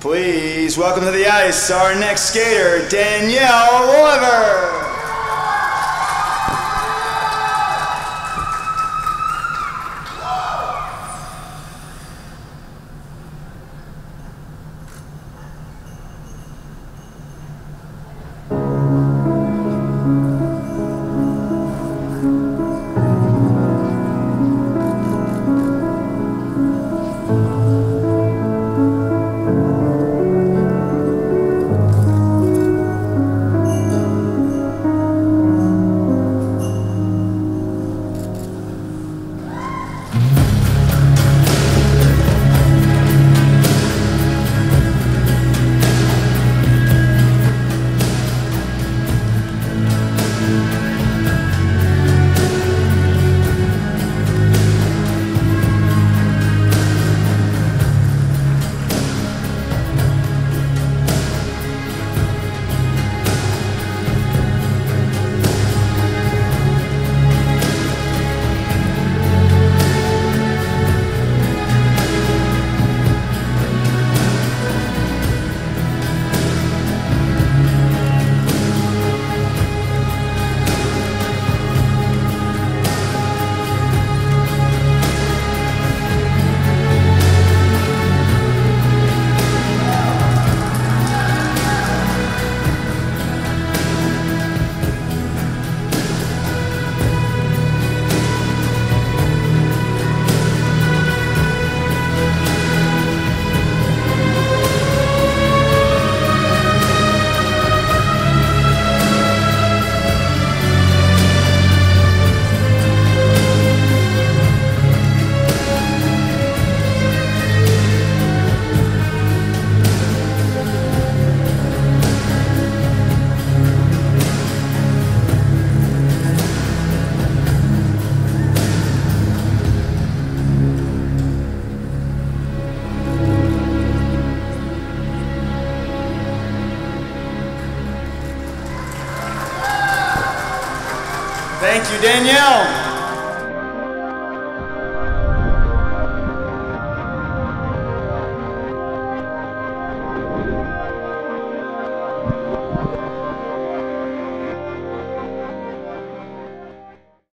Please welcome to the ice our next skater, Danielle Oliver. Mm-hmm. Thank you, Danielle.